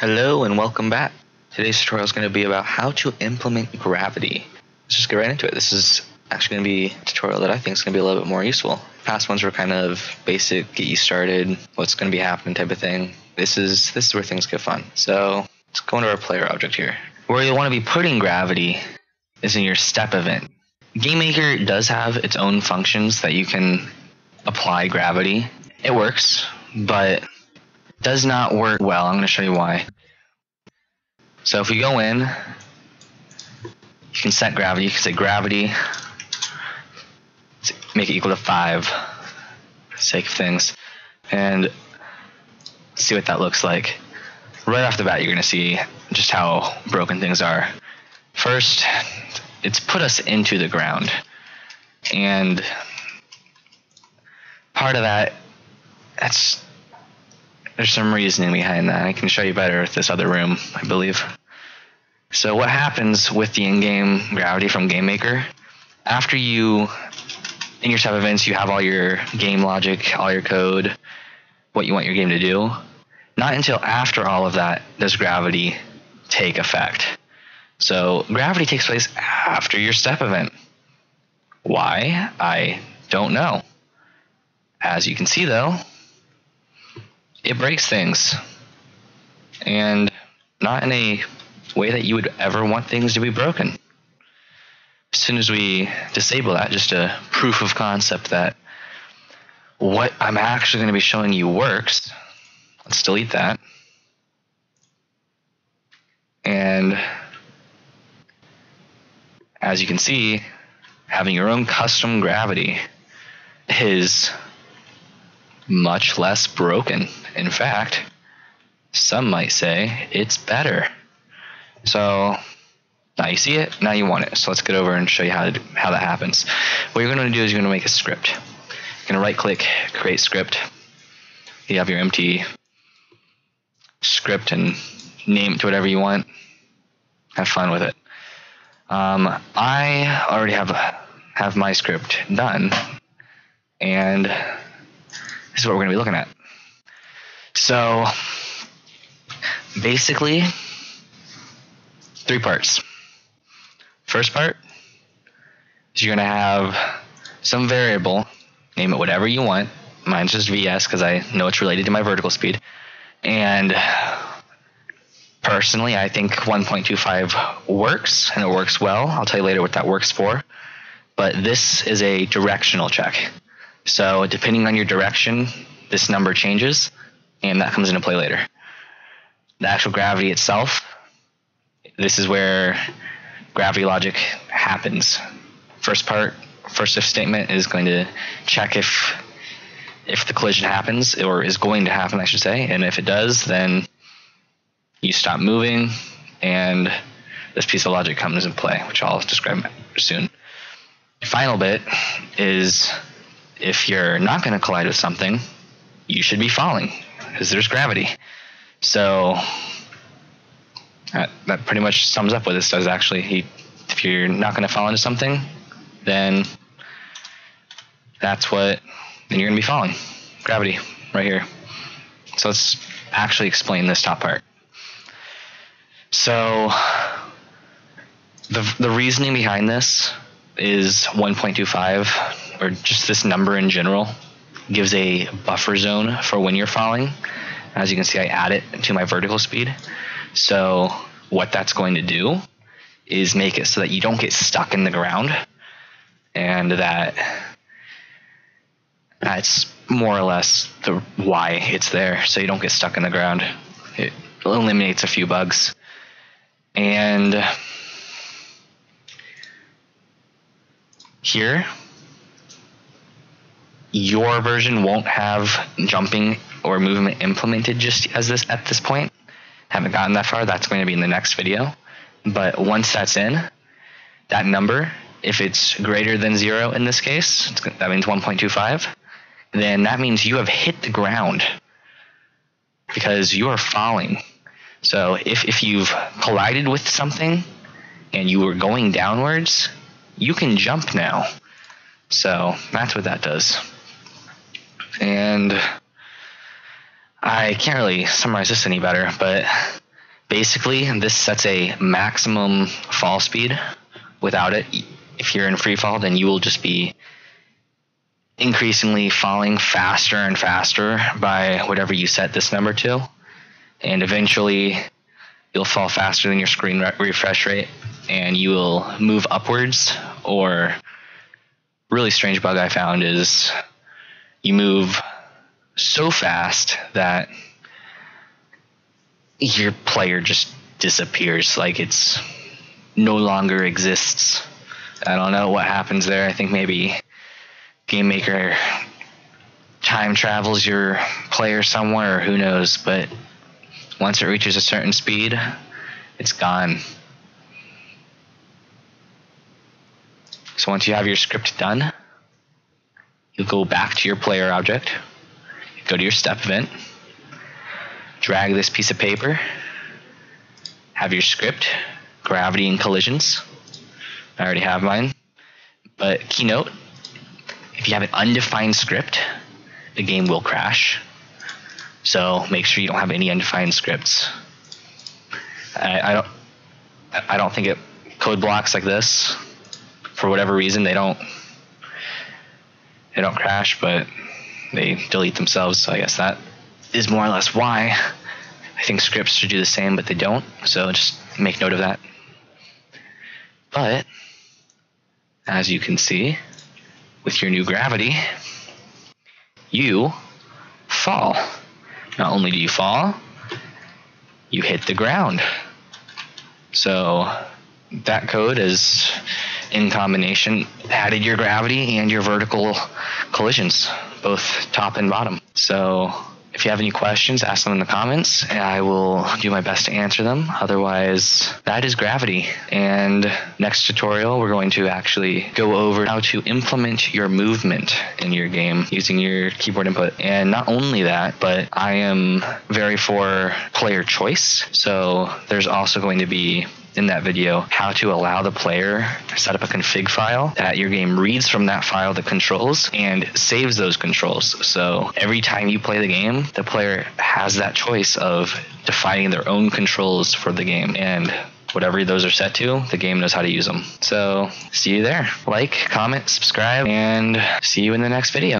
Hello and welcome back. Today's tutorial is going to be about how to implement gravity. Let's just get right into it. This is actually going to be a tutorial that I think is going to be a little bit more useful. Past ones were kind of basic, get you started, what's going to be happening type of thing. This is this is where things get fun. So let's go into our player object here. Where you'll want to be putting gravity is in your step event. GameMaker does have its own functions that you can apply gravity. It works, but does not work well. I'm going to show you why. So if we go in, you can set gravity. You can say gravity, make it equal to 5 for the sake of things. And see what that looks like. Right off the bat, you're going to see just how broken things are. First, it's put us into the ground. And part of that, that's there's some reasoning behind that. I can show you better with this other room, I believe. So what happens with the in-game gravity from GameMaker? After you, in your step events, you have all your game logic, all your code, what you want your game to do. Not until after all of that does gravity take effect. So gravity takes place after your step event. Why? I don't know. As you can see though, it breaks things. And not in a way that you would ever want things to be broken. As soon as we disable that, just a proof of concept that what I'm actually going to be showing you works, let's delete that. And as you can see, having your own custom gravity is much less broken. In fact, some might say it's better. So now you see it, now you want it. So let's get over and show you how, to, how that happens. What you're going to do is you're going to make a script. You're going to right click, create script. You have your empty script and name it to whatever you want. Have fun with it. Um, I already have have my script done, and this is what we're going to be looking at. So basically, three parts. First part is you're going to have some variable, name it whatever you want. Mine's just VS because I know it's related to my vertical speed. And personally, I think 1.25 works and it works well. I'll tell you later what that works for. But this is a directional check. So depending on your direction, this number changes, and that comes into play later. The actual gravity itself, this is where gravity logic happens. First part, first if statement is going to check if if the collision happens or is going to happen, I should say, and if it does, then you stop moving, and this piece of logic comes into play, which I'll describe soon. Final bit is if you're not going to collide with something, you should be falling because there's gravity. So that, that pretty much sums up what this does actually. He, if you're not going to fall into something, then that's what, then you're going to be falling. Gravity, right here. So let's actually explain this top part. So the, the reasoning behind this is 1.25 or just this number in general gives a buffer zone for when you're falling. As you can see, I add it to my vertical speed. So what that's going to do is make it so that you don't get stuck in the ground and that that's more or less the why it's there. So you don't get stuck in the ground. It eliminates a few bugs. And here your version won't have jumping or movement implemented just as this at this point. Haven't gotten that far. That's going to be in the next video. But once that's in, that number, if it's greater than zero in this case, that means 1.25, then that means you have hit the ground because you are falling. So if, if you've collided with something and you were going downwards, you can jump now. So that's what that does. And I can't really summarize this any better, but basically, this sets a maximum fall speed. Without it, if you're in free fall, then you will just be increasingly falling faster and faster by whatever you set this number to. And eventually, you'll fall faster than your screen re- refresh rate and you will move upwards. Or, really strange bug I found is you move so fast that your player just disappears. Like it's no longer exists. I don't know what happens there. I think maybe Game Maker time travels your player somewhere, or who knows. But once it reaches a certain speed, it's gone. So once you have your script done, you go back to your player object, go to your step event, drag this piece of paper, have your script, gravity and collisions. I already have mine. But keynote, if you have an undefined script, the game will crash. So make sure you don't have any undefined scripts. I, I don't I don't think it code blocks like this for whatever reason they don't they don't crash, but they delete themselves. So I guess that is more or less why I think scripts should do the same, but they don't. So just make note of that. But as you can see, with your new gravity, you fall. Not only do you fall, you hit the ground. So that code is in combination added your gravity and your vertical collisions, both top and bottom. So if you have any questions, ask them in the comments, and I will do my best to answer them. Otherwise, that is gravity. And next tutorial, we're going to actually go over how to implement your movement in your game using your keyboard input. And not only that, but I am very for player choice. So there's also going to be in that video how to allow the player to set up a config file that your game reads from that file the controls and saves those controls. So every time you play the game, the player has that choice of defining their own controls for the game. And whatever those are set to, the game knows how to use them. So see you there. Like, comment, subscribe, and see you in the next video.